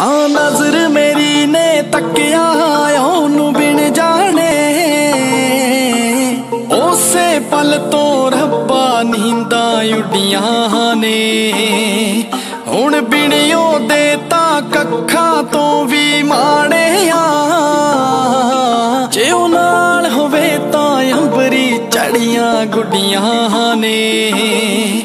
ਹਾਂ ਨਜ਼ਰ ਮੇਰੀ ਨੇ ਤੱਕਿਆ ਉਹਨੂੰ ਬਿਨ ਜਾਣੇ। ਉਸੇ ਪਲ ਤੋਂ ਰੱਬਾ ਨੀਂਦਾਂ ਉੱਡੀਆਂ ਨੇ। ਹੁਣ ਬਿਨ ਉਹਦੇ ਤਾਂ ਕੱਖਾਂ ਤੋਂ ਵੀ ਮਾਣਿਆ ਜੇ ਉਹ ਨਾਲ ਹੋਵੇ ਤਾਂ ਅੰਬਰੀ ਚੜੀਆਂ ਗੁੱਡੀਆਂ ਨੇ।